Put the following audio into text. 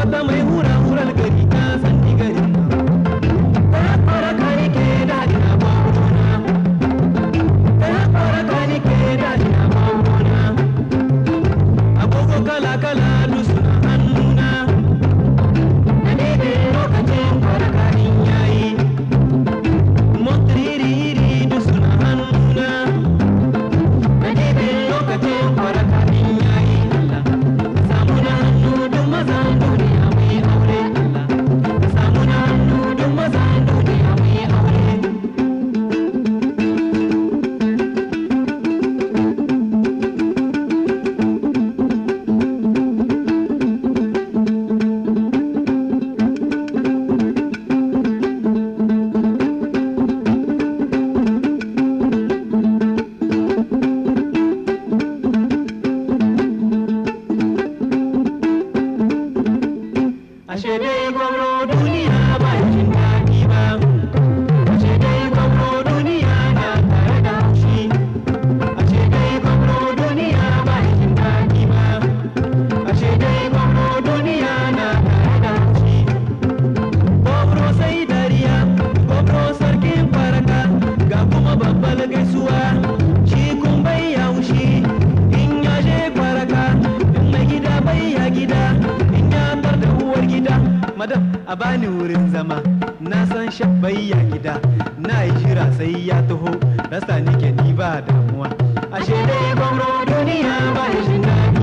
పదమై ఊర ఊరలు గరిక a bani wurin zama. Na san shabbayya gida na yi jira sai ya taho. Rasa nike ni ba damuwa. Ashe dai gwamro duniya ba shi daɗi.